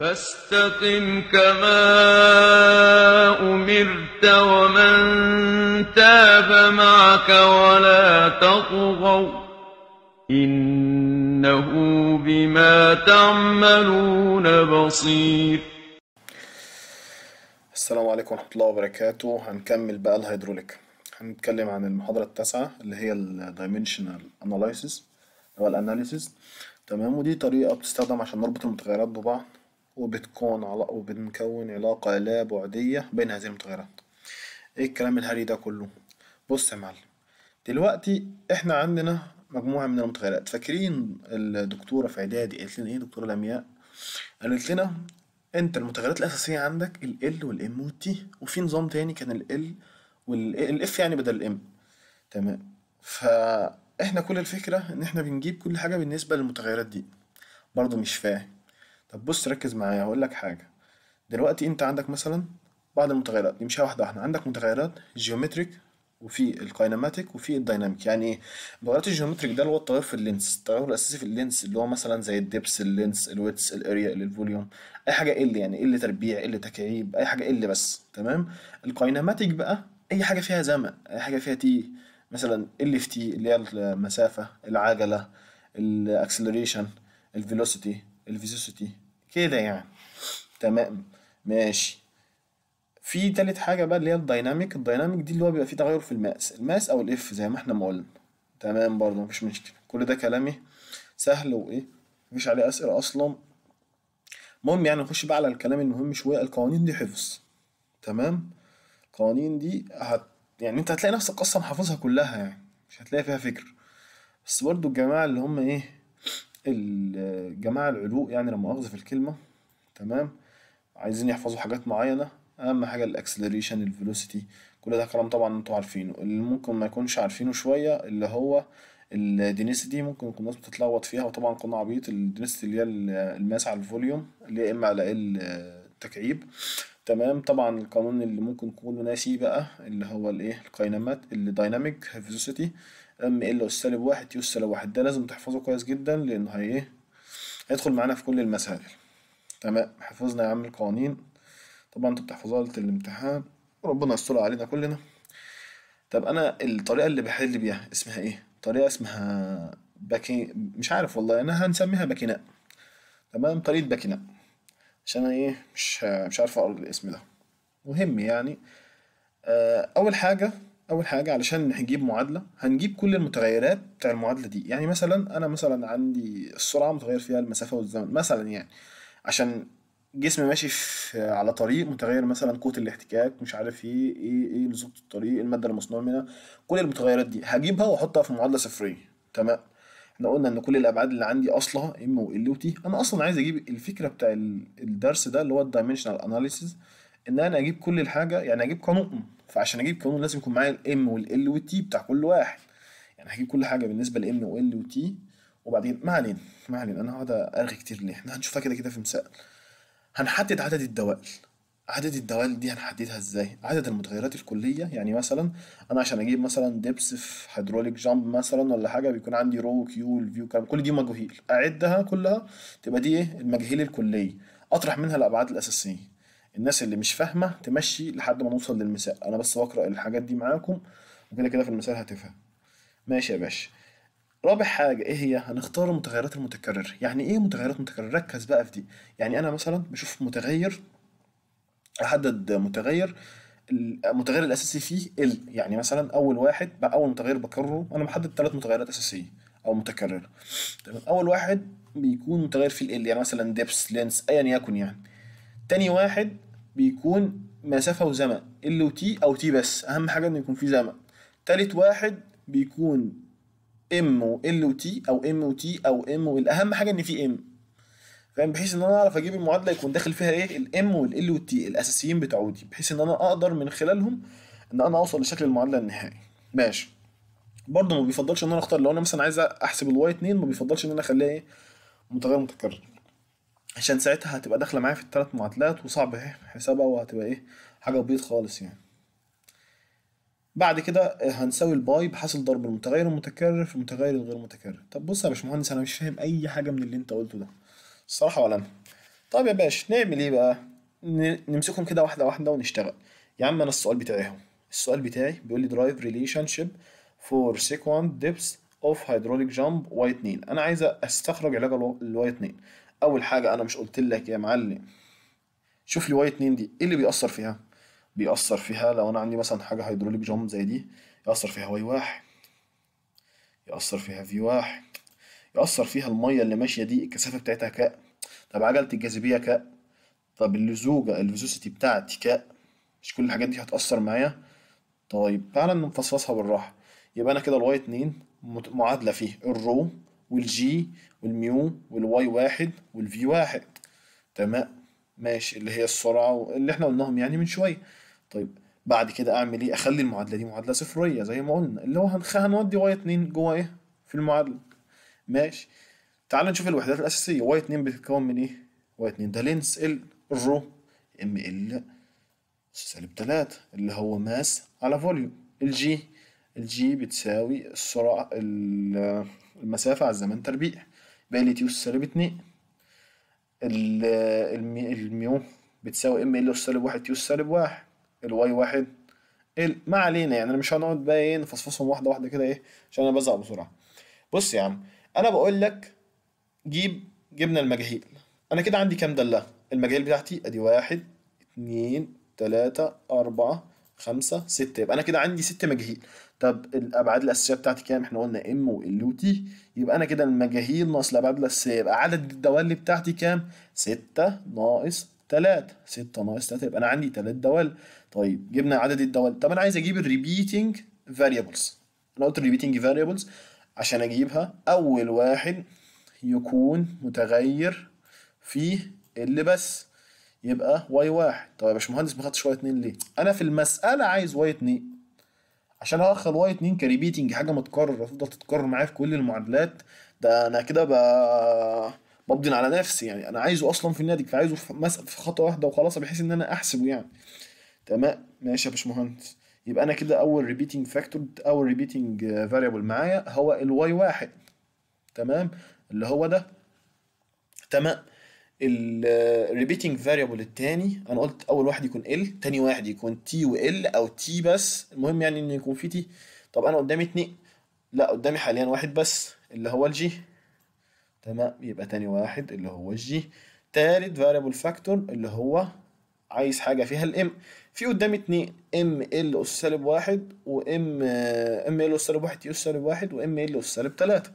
فاستقم كما أمرت ومن تاب معك ولا تطغوا إنه بما تعملون بصير. السلام عليكم ورحمة الله وبركاته. هنكمل بقى الهيدروليك. هنتكلم عن المحاضرة التاسعة اللي هي ال Dimensional Analysis أو الأناليسيس تمام؟ ودي طريقة بتستخدم عشان نربط المتغيرات ببعض. وبتكون علاقة وبنكون علاقة لا بعدية بين هذه المتغيرات. إيه الكلام الهري ده كله؟ بص يا معلم دلوقتي إحنا عندنا مجموعة من المتغيرات. فاكرين الدكتورة في إعدادي قالت لنا إيه دكتورة لمياء؟ قالت لنا أنت المتغيرات الأساسية عندك ال L وال M وال T وفي نظام تاني كان ال L وال F يعني بدل ال M. تمام. فإحنا كل الفكرة إن إحنا بنجيب كل حاجة بالنسبة للمتغيرات دي. برضه مش فاهم. طب بص ركز معايا هقول لك حاجة. دلوقتي انت عندك مثلا بعض المتغيرات نمشيها واحدة واحدة. عندك متغيرات geometric وفي ال kinematic وفي ال dynamic يعني إيه المتغيرات ال geometric ده اللي هو التغير في ال length التغير الأساسي في ال length اللي هو مثلا زي الدبس اللينس الويتس الاريا الفوليوم أي حاجة L يعني L تربيع L تكعيب أي حاجة L بس. تمام؟ ال kinematic بقى أي حاجة فيها زمن أي حاجة فيها T مثلا L في T اللي هي المسافة العجلة ال acceleration ال velocity ال viscosity كده يعني. تمام ماشي. في تالت حاجة بقى اللي هي ال dynamic ال dynamic دي اللي هو بيبقى فيه تغير في ال mass. ال mass أو ال F زي ما إحنا ما قلنا. تمام برضه مفيش مشكلة. كل ده كلامي سهل وإيه مفيش عليه أسئلة أصلا. المهم يعني نخش بقى على الكلام المهم شوية. القوانين دي حفظ. تمام؟ القوانين دي هت يعني أنت هتلاقي نفسك أصلا حافظها كلها يعني. مش هتلاقي فيها فكر. بس برضو الجماعة اللي هم إيه الجماعة العلوق يعني لما مؤاخذة في الكلمة تمام؟ عايزين يحفظوا حاجات معينة أهم حاجة ال acceleration ال velocity كل ده كلام طبعا أنتوا عارفينه. اللي ممكن ما يكونش عارفينه شوية اللي هو ال density ممكن يكون الناس بتتلخبط فيها وطبعا كنا عبيط ال density اللي هي ال mass على ال volume اللي هي M على L تكعيب. تمام؟ طبعا القانون اللي ممكن كله ناسي بقى اللي هو الإيه؟ ال kinematic ال dynamic viscosity M L أس سالب واحد T أس سالب واحد. ده لازم تحفظه كويس جدا لأنه هي إيه؟ هيدخل معانا في كل المسائل. تمام؟ حفظنا يا عم القوانين. طبعا أنتوا بتحفظوها ليلة الامتحان. وربنا يستر علينا كلنا. طب أنا الطريقة اللي بحل بيها اسمها إيه؟ طريقة اسمها باكي مش عارف والله. أنا هنسميها باكيناء تمام؟ طريقة باكيناء عشان أنا إيه؟ مش مش عارف أقرأ الاسم ده. مهم يعني. آه، أول حاجة أول حاجة علشان نجيب معادلة هنجيب كل المتغيرات بتاع المعادلة دي. يعني مثلا أنا مثلا عندي السرعة متغير فيها المسافة والزمن مثلا يعني. عشان جسم ماشي في على طريق متغير مثلا قوة الاحتكاك مش عارف إيه إيه إيه لزوجة الطريق المادة المصنوع منها. كل المتغيرات دي هجيبها وأحطها في معادلة صفرية. تمام؟ إحنا قلنا إن كل الأبعاد اللي عندي أصلها M و L و T أنا أصلا عايز أجيب الفكرة بتاع ال- الدرس ده اللي هو ال dimensional analysis إن أنا أجيب كل الحاجة يعني أجيب قانون. فعشان أجيب قانون لازم يكون معايا ال M وال L وال T بتاع كل واحد. يعني هجيب كل حاجة بالنسبة ل M و L و T وبعدين ما علينا ما علينا. أنا هقعد أرغي كتير ليه؟ إحنا هنشوفها كده كده في مسائل هنحدد عدد الدوال. عدد الدوال دي هنحددها إزاي؟ عدد المتغيرات الكلية. يعني مثلا أنا عشان أجيب مثلا depths في hydraulic jump مثلا ولا حاجة بيكون عندي rho Q ال V كام كل دي مجاهيل أعدها كلها تبقى دي إيه؟ المجاهيل الكلية أطرح منها الأبعاد الأساسية. الناس اللي مش فاهمة تمشي لحد ما نوصل للمثال. أنا بس بقرأ الحاجات دي معاكم وكده كده في المثال هتفهم. ماشي يا باشا. رابع حاجة إيه هي؟ هنختار المتغيرات المتكررة، يعني إيه متغيرات متكررة؟ ركز بقى في دي، يعني أنا مثلا بشوف متغير أحدد متغير المتغير الأساسي فيه L. يعني مثلا أول واحد بقى أول متغير بكرره أنا محدد ثلاث متغيرات أساسية أو متكررة. تمام. أول واحد بيكون متغير فيه L. يعني مثلا depth length أيا يكن يعني. تاني واحد بيكون مسافة وزمن L و T أو T بس أهم حاجة إنه يكون فيه زمن. تالت واحد بيكون ام وال وتي أو ام وتي أو ام وال أهم حاجة إن في M فاهم؟ بحيث إن أنا أعرف أجيب المعادلة يكون داخل فيها إيه؟ ال M وال L وال T الأساسيين بتوعي دي بحيث إن أنا أقدر من خلالهم إن أنا أوصل لشكل المعادلة النهائي. ماشي. برضه ما بيفضلش إن أنا أختار لو أنا مثلا عايز أحسب ال Y 2 ما بيفضلش إن أنا أخليها إيه؟ متغير متكرر عشان ساعتها هتبقى داخلة معايا في الثلاث معادلات وصعب حسابها وهتبقى إيه حاجة بيض خالص يعني. بعد كده هنساوي ال pi بحاصل ضرب المتغير المتكرر في المتغير الغير متكرر. طب بص يا باشمهندس أنا مش فاهم أي حاجة من اللي أنت قلته ده. الصراحة ولا أنا. طب يا باشا نعمل إيه بقى؟ نمسكهم كده واحدة واحدة ونشتغل. يا عم أنا السؤال بتاعي أهو. السؤال بتاعي بيقول لي derive relationship for sequent depth of hydraulic jump Y 2 أنا عايز أستخرج علاقة ال Y 2 أول حاجة أنا مش قلت لك يا معلم شوف لي Y 2 دي إيه اللي بيأثر فيها؟ بيأثر فيها لو أنا عندي مثلا حاجة hydraulic jump زي دي يأثر فيها Y واحد يأثر فيها V واحد يأثر فيها المية اللي ماشية دي الكثافة بتاعتها كاء. طب عجلة الجاذبية كاء. طب اللزوجة ال viscosity بتاعتي كاء. مش كل الحاجات دي هتأثر معايا؟ طيب تعالى نفصصها بالراحة. يبقى أنا كده ال Y اتنين مت- معادلة فيه الرو والجي والميو والواي واحد والفي واحد. تمام؟ ماشي اللي هي السرعة اللي إحنا قلناهم يعني من شوية. طيب بعد كده أعمل إيه؟ أخلي المعادلة دي معادلة صفرية زي ما قلنا. اللي هو هنخ- هنودي Y اتنين جوه إيه؟ في المعادلة. ماشي. تعال نشوف الوحدات الأساسية. Y اتنين بتتكون من إيه؟ Y اتنين. ده length L ال rho M L سالب تلاتة اللي هو mass على volume. ال g ال g بتساوي السرعة ال- المسافة على الزمن تربيع. يبقى L T أس سالب اتنين ال- المي- ال mu بتساوي M L أس سالب واحد T أس سالب واحد. ال Y واحد L ما علينا يعني أنا مش هنقعد بقى إيه نفصفصهم واحدة واحدة كده إيه عشان أنا بزهق بسرعة. بص يا عم أنا بقول لك جيب جبنا المجاهيل. أنا كده عندي كام دالة المجاهيل بتاعتي أدي واحد اتنين تلاتة أربعة خمسة ستة. يبقى أنا كده عندي ست مجاهيل. طب الأبعاد الأساسية بتاعتي كام؟ إحنا قلنا M و L و T يبقى أنا كده المجاهيل ناقص الأبعاد الأساسية. يبقى عدد الدوال بتاعتي كام؟ ستة ناقص تلاتة. ستة ناقص تلاتة يبقى أنا عندي تلات دوال. طيب جبنا عدد الدوال. طب أنا عايز أجيب ال repeating variables أنا قلت ال repeating variables عشان أجيبها. أول واحد يكون متغير فيه ال L بس. يبقى Y واحد. طب يا باشمهندس ما خدتش Y اتنين ليه؟ أنا في المسألة عايز Y اتنين. عشان هدخل Y اتنين ك repeating حاجة متكررة تفضل تتكرر معايا في كل المعادلات. ده أنا كده ب ببدن على نفسي يعني. أنا عايزه أصلا في الناتج فعايزه في في خطوة واحدة وخلاص بحيث إن أنا أحسبه يعني. تمام؟ ماشي يا باشمهندس. يبقى أنا كده أول repeating factor أول repeating variable معايا هو ال Y واحد. تمام؟ اللي هو ده. تمام؟ ال repeating variable التاني أنا قلت أول واحد يكون L تاني واحد يكون T و L أو T بس. المهم يعني إن يكون في T طب أنا قدامي اتنين. لا قدامي حاليا واحد بس اللي هو ال G تمام يبقى تاني واحد اللي هو ال G تالت variable factor اللي هو عايز حاجة فيها ال M في قدامي اتنين. M L أس سالب واحد و M M L أس سالب واحد T أس سالب واحد و M L أس سالب تلاتة.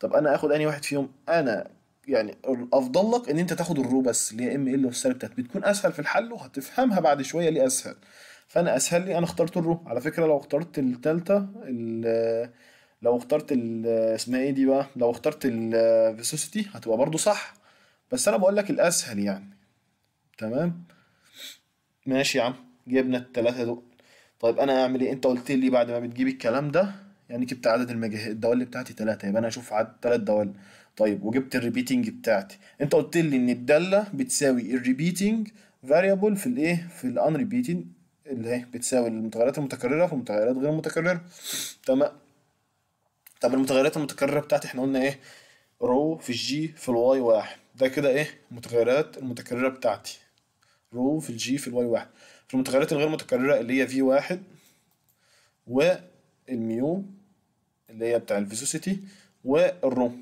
طب أنا آخد أنهي واحد فيهم؟ أنا يعني الأفضل لك إن أنت تاخد ال rho بس اللي هي M L أس سالب تلاتة بتكون أسهل في الحل وهتفهمها بعد شوية ليه أسهل. فأنا أسهل لي أنا اخترت ال rho. على فكرة لو اخترت التالتة ال- لو اخترت اسمها إيه دي بقى؟ لو اخترت ال viscosity هتبقى برضو صح. بس أنا بقول لك الأسهل يعني. تمام؟ ماشي يا عم. جبنا التلاتة دول. طيب أنا أعمل إيه؟ أنت قلت لي بعد ما بتجيب الكلام ده يعني جبت عدد المجاه الدوال بتاعتي تلاتة. يبقى أنا أشوف عدد تلات دوال. طيب وجبت ال repeating بتاعتي. انت قلت لي إن الدالة بتساوي ال repeating variable في الإيه؟ في ال non repeating اللي هي بتساوي المتغيرات المتكررة في المتغيرات غير المتكررة. تمام. طب المتغيرات المتكررة بتاعتي إحنا قلنا إيه؟ rho في ال G في ال Y واحد. ده كده إيه؟ المتغيرات المتكررة بتاعتي. rho في ال G في ال Y واحد. في المتغيرات الغير متكررة اللي هي V واحد وال mu اللي هي بتاع ال viscosity وال rho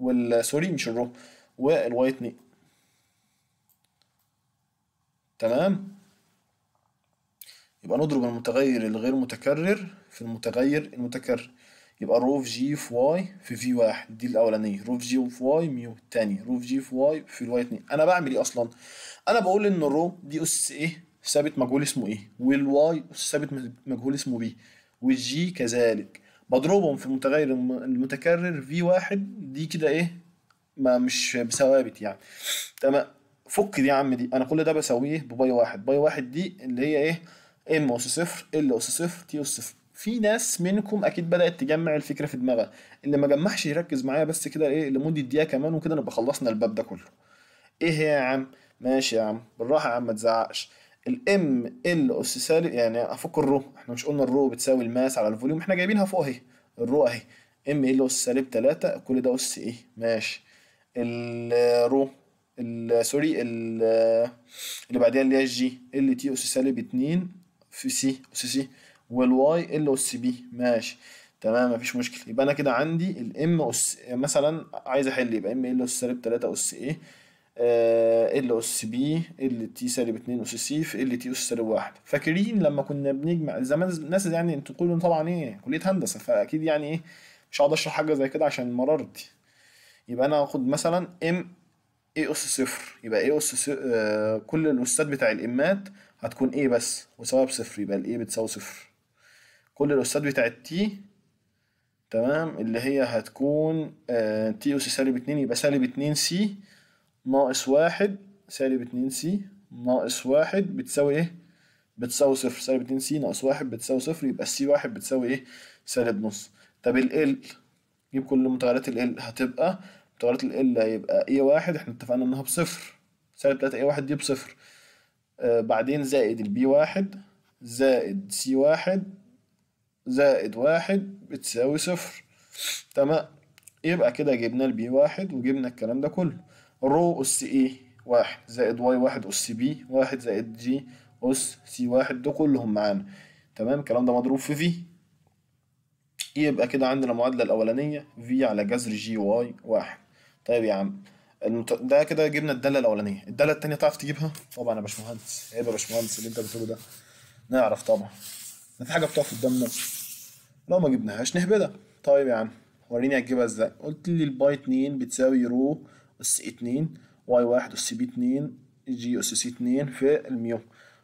وال sorry مش ال rho وال Y اتنين تمام؟ يبقى نضرب المتغير الغير متكرر في المتغير المتكرر. يبقى rho في G في Y في V واحد دي الأولانية. rho في G في Y mu التانية rho في G في Y في ال Y اتنين أنا بعمل إيه أصلا؟ أنا بقول إن ال rho دي أس إيه؟ ثابت مجهول اسمه إيه؟ وال Y ثابت مجهول اسمه B وال G كذلك. بضربهم في المتغير الم- المتكرر V واحد دي كده إيه؟ ما مش بثوابت يعني. تمام. فك دي يا عم دي. أنا كل ده بسويه ب pi واحد. pi واحد دي اللي هي إيه؟ M أس صفر L أس صفر T أس صفر. في ناس منكم أكيد بدأت تجمع الفكرة في دماغها. اللي ما جمعش يركز معايا بس كده إيه؟ لمدة دقيقة كمان وكده نبقى خلصنا الباب ده كله. إيه هي يا عم؟ ماشي يا عم. بالراحة يا عم ما تزعقش. ال M L أس سالب يعني افك ال rho إحنا مش قلنا ال rho بتساوي ال mass على ال volume إحنا جايبينها فوق اهي ال rho اهي M L أس سالب 3 كل ده أس إيه ماشي. ال rho ال- sorry ال- اللي بعديها اللي هي ال G L T أس سالب اتنين في C أس C وال Y L أس B ماشي. تمام مفيش مشكلة. يبقى أنا كده عندي ال M أس مثلا عايز أحل يبقى M L أس سالب تلاتة أس A L أس B L T سالب اتنين أس C في L T أس سالب واحد. فاكرين لما كنا بنجمع زمان الناس يعني أنتوا تقولوا طبعا إيه كلية هندسة فأكيد يعني إيه مش هقعد أشرح حاجة زي كده عشان مررت يبقى أنا هاخد مثلا M A أس صفر. يبقى A أس آه كل الاستات بتاع ال M ات هتكون A بس وسواها بصفر يبقى ال A بتساوي صفر. كل الاستات بتاع ال T تمام اللي هي هتكون آه T أس سالب اتنين يبقى سالب اتنين C. ناقص واحد سالب اتنين C ناقص واحد بتساوي إيه؟ بتساوي صفر. سالب اتنين C ناقص واحد بتساوي صفر يبقى ال C واحد بتساوي إيه؟ سالب نص. طب ال جيب كل متغيرات L هتبقى متغيرات L هيبقى A واحد إحنا اتفقنا انها بصفر. سالب تلاتة A واحد دي بصفر. آه بعدين زائد ال B واحد زائد C واحد زائد واحد بتساوي صفر. تمام؟ يبقى كده جبنا ال B واحد وجبنا الكلام ده كله. rho أس A واحد زائد Y واحد أس B واحد زائد G أس C واحد ده كلهم معانا. تمام؟ الكلام ده مضروب في V يبقى كده عندنا المعادلة الأولانية V على جذر G Y واحد. طيب يا عم المت... ده كده جبنا الدالة الأولانية. الدالة التانية تعرف تجيبها؟ طبعا يا باشمهندس. عيب يا باشمهندس اللي أنت بتقوله ده. نعرف طبعا. ده في حاجة بتقف قدامنا. لو ما جبناهاش نهبدها. طيب يا عم وريني هتجيبها إزاي. قلت لي ال pi اتنين بتساوي rho أس اتنين Y واحد أس B اتنين G أس C اتنين في ال mu.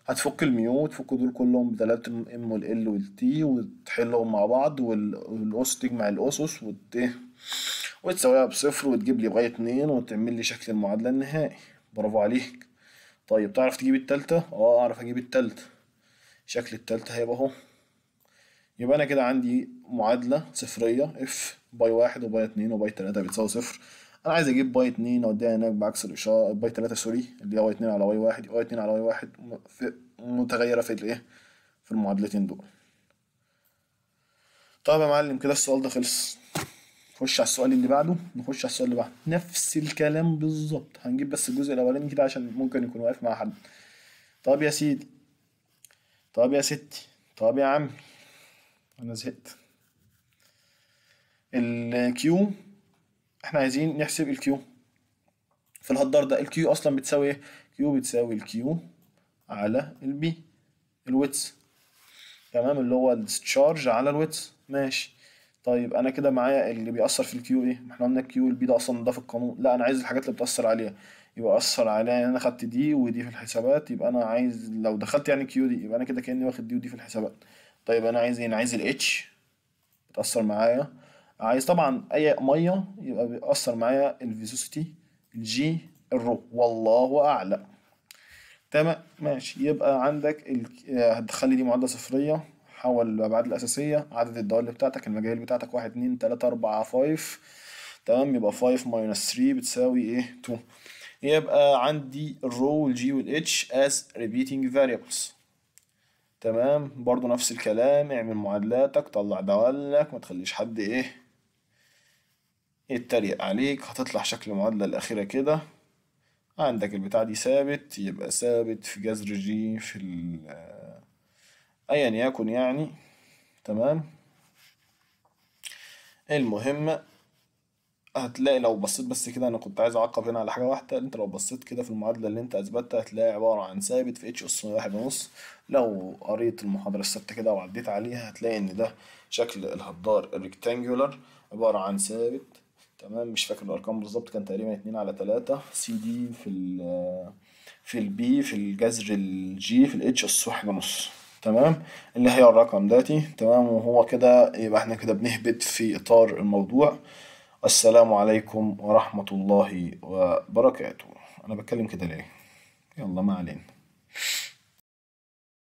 هتفك ال mu وتفك دول كلهم بدلالة ال M وال L وال T وتحلهم مع بعض وال- والأس تجمع الأسس وت وتساويها بصفر وتجيب لي لغاية اتنين وتعمل لي شكل المعادلة النهائي. برافو عليك. طيب تعرف تجيب التالتة؟ آه أعرف أجيب التالتة. شكل التالتة هيبقى أهو. يبقى أنا كده عندي معادلة صفرية F pi واحد و pi اتنين و pi تلاتة بتساوي صفر. أنا عايز أجيب pi اتنين اوديها هناك بعكس الإشارة pi تلاتة sorry اللي Y اتنين على Y واحد Y اتنين على Y واحد م- في الإيه؟ في المعادلتين دول. طيب يا معلم كده السؤال ده خلص. نخش على السؤال اللي بعده نخش على السؤال اللي بعده. نفس الكلام بالظبط. هنجيب بس الجزء الأولاني كده عشان ممكن يكون واقف مع حد. طب يا سيدي طب يا ستي طب يا عم أنا زهقت. ال Q إحنا عايزين نحسب ال Q في الهدار ده. ال Q أصلا بتساوي إيه؟ Q بتساوي ال Q على ال B ال width تمام؟ اللي هو ال discharge على ال width ماشي. طيب أنا كده معايا اللي بيأثر في ال Q إيه؟ ما إحنا قلنا ال Q ال B ده أصلا ده في القانون. لا أنا عايز الحاجات اللي بتأثر عليها. يبقى أثر عليها يعني أنا خدت دي ودي في الحسابات. يبقى أنا عايز لو دخلت يعني Q دي يبقى أنا كده كأني واخد دي ودي في الحسابات. طيب أنا عايز إيه؟ أنا عايز ال H بتأثر معايا. عايز طبعا أي مية يبقى بيأثر معايا ال viscosity الجي ال rho والله أعلم. تمام ماشي. يبقى عندك ال... هتخلي دي معادلة صفرية. حول الأبعاد الأساسية عدد الدوال بتاعتك المجاهيل بتاعتك واحد اتنين تلاتة أربعة five تمام يبقى five minus three بتساوي إيه؟ two يبقى عندي ال rho والجي وال H as repeating variables. تمام برضو نفس الكلام. اعمل معادلاتك طلع دوالك ما تخليش حد إيه؟ يتريق عليك هتطلع شكل المعادلة الأخيرة كده. عندك البتاع دي ثابت يبقى ثابت في جذر جي في ال أيا يكن يعني. تمام؟ المهم هتلاقي لو بصيت بس كده أنا كنت عايز أعقب هنا على حاجة واحدة. أنت لو بصيت كده في المعادلة اللي أنت أثبتها هتلاقي عبارة عن ثابت في H أس واحد ونص. لو قريت المحاضرة الفايتة كده وعديت عليها هتلاقي إن ده شكل الهدار ال rectangular عبارة عن ثابت. تمام مش فاكر الأرقام بالظبط كان تقريبا اتنين على تلاتة. سي دي في ال في ال B في الجذر الجي في ال H أس واحد ونص تمام؟ اللي هي الرقم داتي تمام؟ وهو كده يبقى إحنا كده بنهبط في إطار الموضوع. السلام عليكم ورحمة الله وبركاته. أنا بتكلم كده ليه؟ يلا ما علينا.